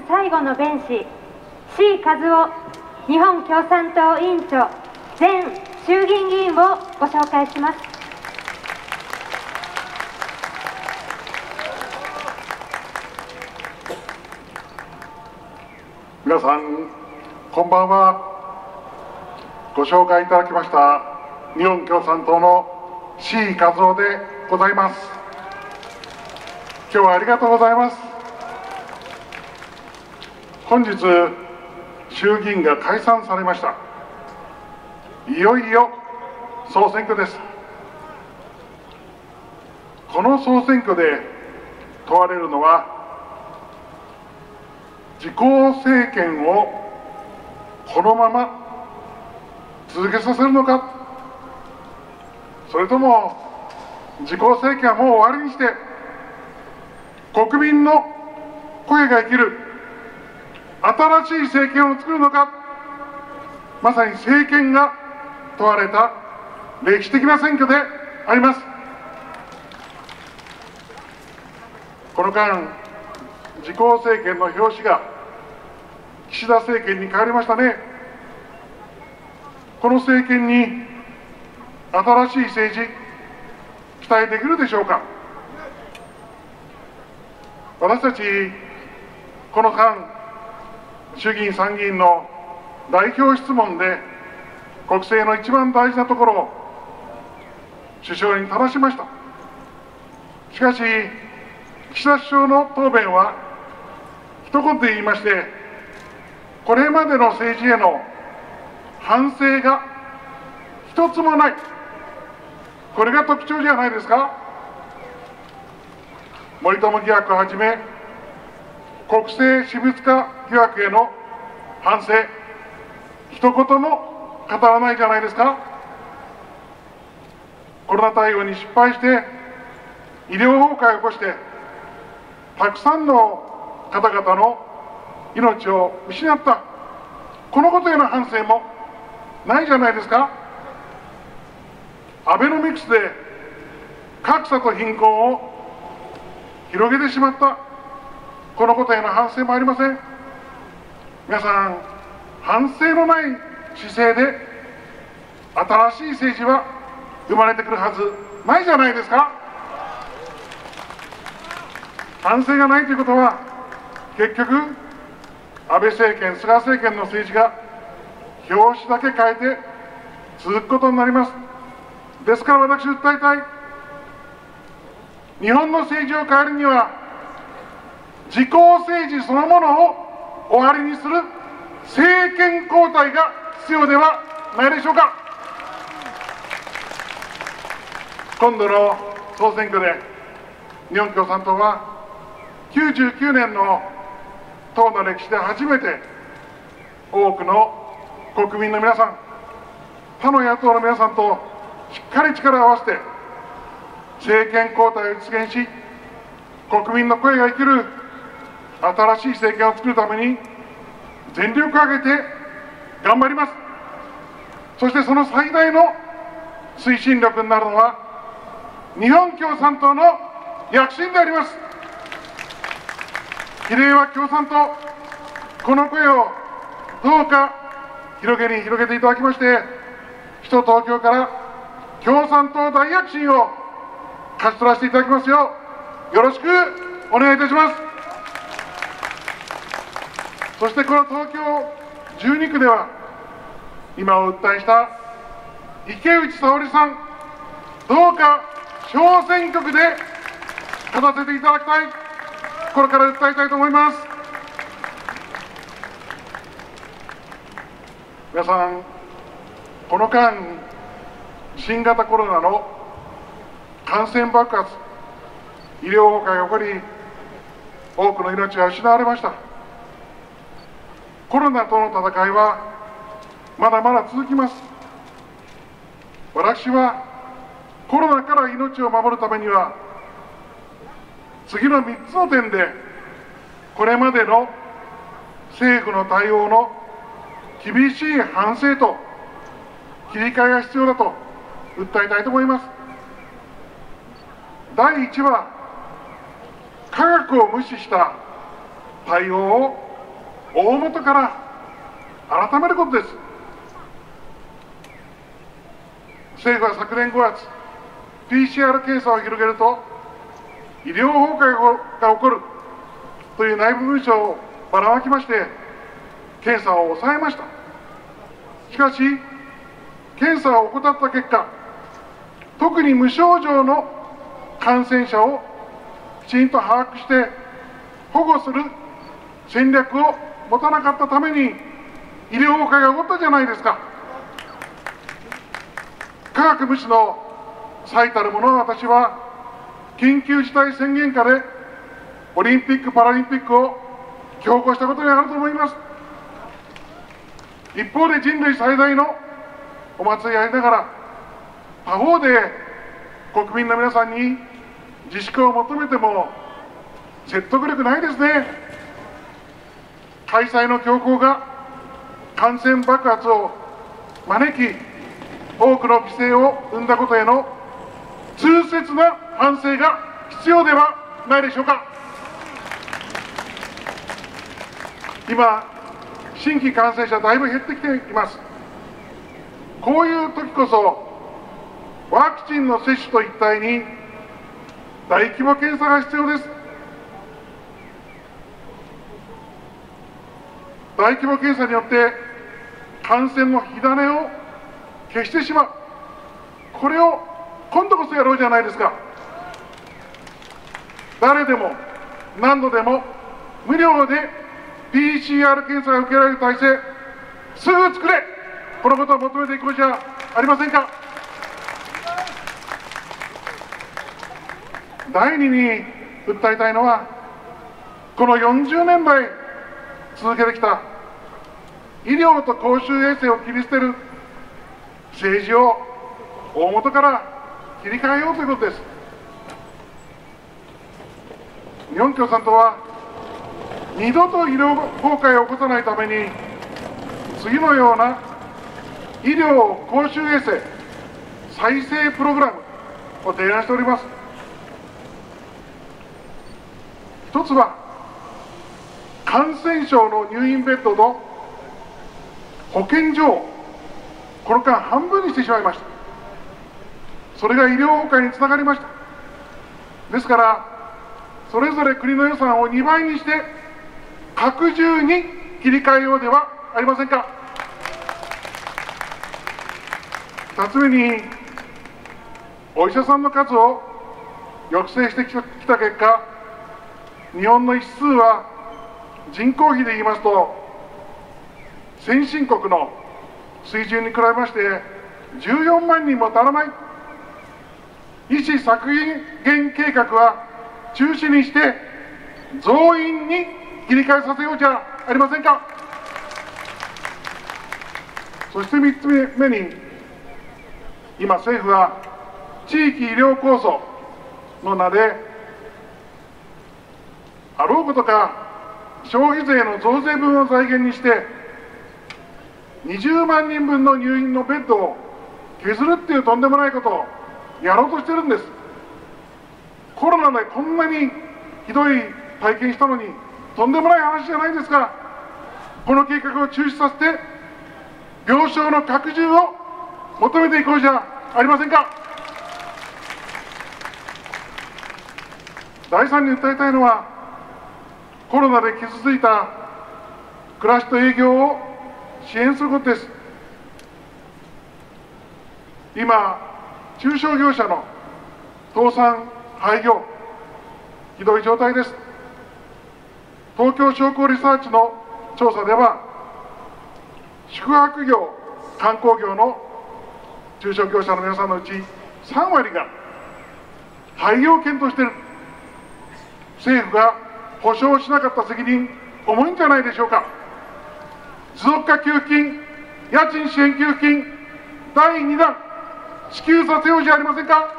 最後の弁士 C 和夫日本共産党委員長前衆議院議員をご紹介します。皆さんこんばんは。ご紹介いただきました日本共産党の C 和夫でございます。今日はありがとうございます。本日衆議院が解散されました。いよいよ総選挙です。この総選挙で問われるのは自公政権をこのまま続けさせるのか。それとも自公政権はもう終わりにして国民の声が生きる。新しい政権を作るのかまさに政権が問われた歴史的な選挙でありますこの間自公政権の表紙が岸田政権に変わりましたね。この政権に新しい政治、期待できるでしょうか。私たち、この間、衆議院、参議院の代表質問で、国政の一番大事なところを首相に正しました。しかし、岸田首相の答弁は、一言で言いまして、これまでの政治への反省が一つもない、これが特徴じゃないですか。森友疑惑をはじめ、国政私物化疑惑への反省、一言も語らないじゃないですか。コロナ対応に失敗して、医療崩壊を起こして、たくさんの方々の命を失った、このことへの反省もないじゃないですか。アベノミクスで格差と貧困を広げてしまった、このことへの反省もありません。皆さん、反省のない姿勢で、新しい政治は生まれてくるはずないじゃないですか。反省がないということは、結局、安倍政権、菅政権の政治が表紙だけ変えて続くことになります。ですから私、訴えたい、日本の政治を変えるには、自公政治そのものを終わりにする政権交代が必要ではないでしょうか。今度の総選挙で、日本共産党は99年の党の歴史で初めて多くの国民の皆さん他の野党の皆さんとしっかり力を合わせて政権交代を実現し国民の声が生きる新しい政権を作るために全力を挙げて頑張りますそしてその最大の推進力になるのは日本共産党の躍進であります比例は共産党、この声をどうか広げに広げていただきまして、首都東京から共産党大躍進を勝ち取らせていただきますよう、よろしくお願いいたします。そしてこの東京12区では、今お訴えした池内沙織さん、どうか小選挙区で勝たせていただきたい。心から訴えたいと思います。皆さん、この間、新型コロナの感染爆発、医療崩壊が起こり、多くの命が失われました。コロナとの戦いはまだまだ続きます。私はコロナから命を守るためには次の3つの点で、これまでの政府の対応の厳しい反省と切り替えが必要だと訴えたいと思います。第1は、科学を無視した対応を大元から改めることです。政府は昨年5月 PCR 検査を広げると医療崩壊が起こるという内部文書をばらまきまして検査を抑えました。しかし検査を怠った結果特に無症状の感染者をきちんと把握して保護する戦略を持たなかったために医療崩壊が起こったじゃないですか。科学無視の最たるものは私は緊急事態宣言下でオリンピック・パラリンピックを強行したことにあると思います。一方で人類最大のお祭りやりながら他方で国民の皆さんに自粛を求めても説得力ないですね。開催の強行が感染爆発を招き多くの犠牲を生んだことへの痛切な反省が必要ではないでしょうか。今新規感染者だいぶ減ってきています。こういう時こそワクチンの接種と一体に大規模検査が必要です。大規模検査によって感染の火種を消してしまう。これを今度こそやろうじゃないですか。誰でも何度でも無料で PCR 検査が受けられる体制すぐ作れ。このことを求めていこうじゃありませんか。第二に訴えたいのはこの40年来続けてきた。医療と公衆衛生を切り捨てる。政治を大元から切り替えようということです。日本共産党は二度と医療崩壊を起こさないために次のような医療公衆衛生再生プログラムを提案しております。一つは感染症の入院ベッドと保健所をこの間半分にしてしまいました。それが医療崩壊につながりました。ですからそれぞれ国の予算を2倍にして拡充に切り替えようではありませんか。2つ目にお医者さんの数を抑制してきた結果日本の医師数は人口比で言いますと先進国の水準に比べまして14万人も足らない。医師削減計画は中止にして増員に切り替えさせようじゃありませんか。そして3つ目に今政府は地域医療構想の名であろうことか消費税の増税分を財源にして20万人分の入院のベッドを削るっていうとんでもないことをやろうとしてるんです。コロナでこんなにひどい体験したのにとんでもない話じゃないですか。この計画を中止させて病床の拡充を求めていこうじゃありませんか。第三に訴えたいのはコロナで傷ついた暮らしと営業を支援することです。今中小業者の倒産廃業ひどい状態です。東京商工リサーチの調査では宿泊業観光業の中小業者の皆さんのうち3割が廃業を検討している。政府が保証しなかった責任重いんじゃないでしょうか。持続化給付金家賃支援給付金第2弾支給させようじゃありませんか。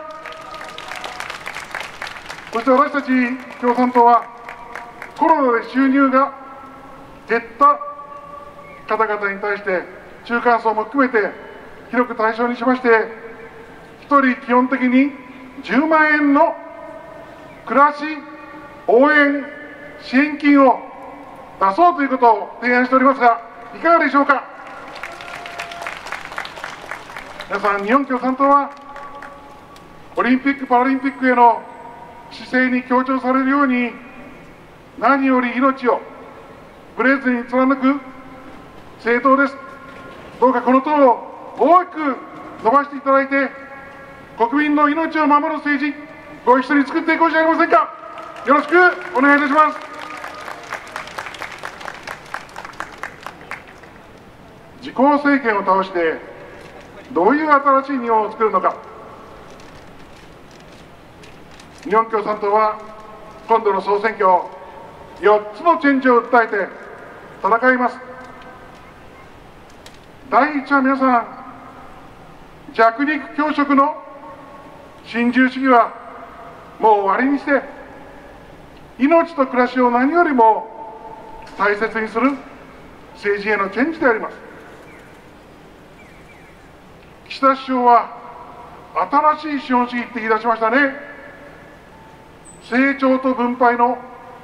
そして私たち共産党はコロナで収入が減った方々に対して中間層も含めて広く対象にしまして1人基本的に10万円の暮らし応援支援金を出そうということを提案しておりますが、いかがでしょうか？皆さん、日本共産党は、オリンピック・パラリンピックへの姿勢に強調されるように、何より命をブレずに貫く政党です。どうかこの党を大きく伸ばしていただいて、国民の命を守る政治、ご一緒に作っていこうじゃありませんか。よろしくお願いいたします。自公政権を倒して、どういう新しい日本を作るのか。日本共産党は今度の総選挙、4つのチェンジを訴えて戦います。第一は皆さん、弱肉強食の新自由主義はもう終わりにして、命と暮らしを何よりも大切にする政治へのチェンジであります。岸田首相は新しい資本主義って言い出しましたね。成長と分配の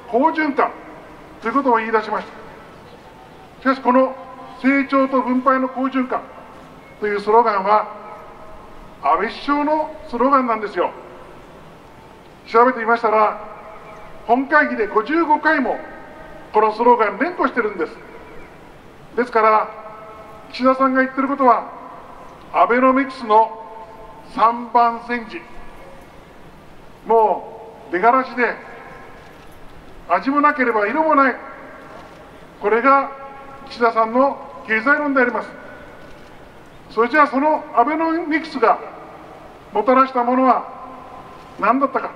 好循環ということを言い出しました。しかし、この成長と分配の好循環というスローガンは、安倍首相のスローガンなんですよ。調べてみましたら、本会議で55回もこのスローガン連呼してるんです。ですから、岸田さんが言ってることは、アベノミクスの3番戦時、もう出がらしで、味もなければ色もない、これが岸田さんの経済論であります。それじゃあそのアベノミクスがもたらしたものは何だったか。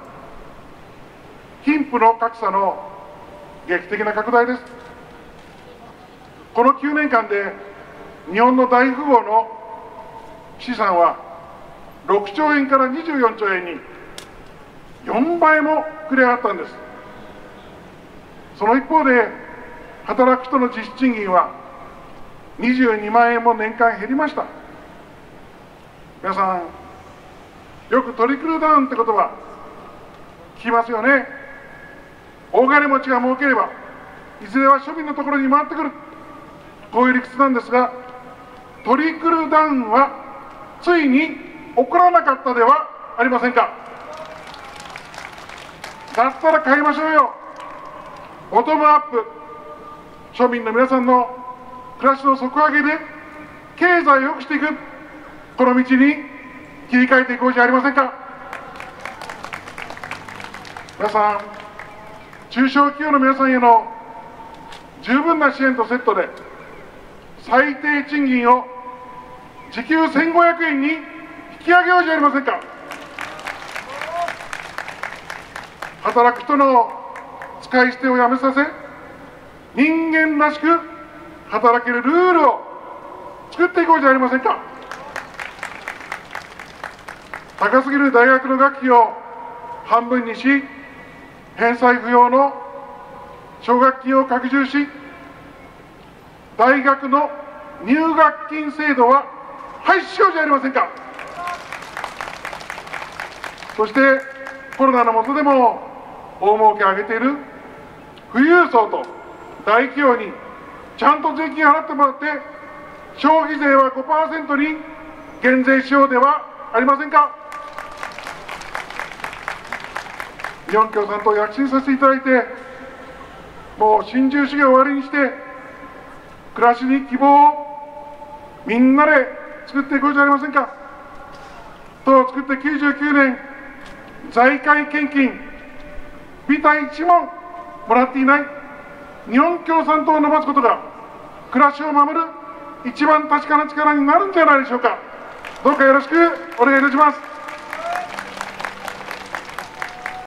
貧富の格差の劇的な拡大です。この9年間で日本の大富豪の資産は6兆円から24兆円に4倍も膨れ上がったんです。その一方で、働く人の実質賃金は22万円も年間減りました。皆さん、よくトリクルダウンって言葉、聞きますよね。大金持ちが儲ければ、いずれは庶民のところに回ってくる。こういう理屈なんですが、トリクルダウンはついに起こらなかったではありませんか。だったら買いましょうよ。ボトムアップ、庶民の皆さんの暮らしの底上げで経済を良くしていく、この道に切り替えていこうじゃありませんか。皆さん、中小企業の皆さんへの十分な支援とセットで、最低賃金を時給1500円に引き上げようじゃありませんか。働く人の使い捨てをやめさせ、人間らしく働けるルールを作っていこうじゃありませんか。高すぎる大学の学費を半分にし、返済不要の奨学金を拡充し、大学の入学金制度は廃止しようじゃありませんか？そしてコロナの下でも大儲け上げている富裕層と大企業にちゃんと税金払ってもらって、消費税は5%に減税しようではありませんか？日本共産党を躍進させていただいて、もう新自由主義を終わりにして、暮らしに希望をみんなで作っていこうじゃありませんか？党を作って99年、財界献金、ビタ1問もらっていない日本共産党を伸ばすことが、暮らしを守る一番確かな力になるんじゃないでしょうか。どうかよろしくお願いいたします。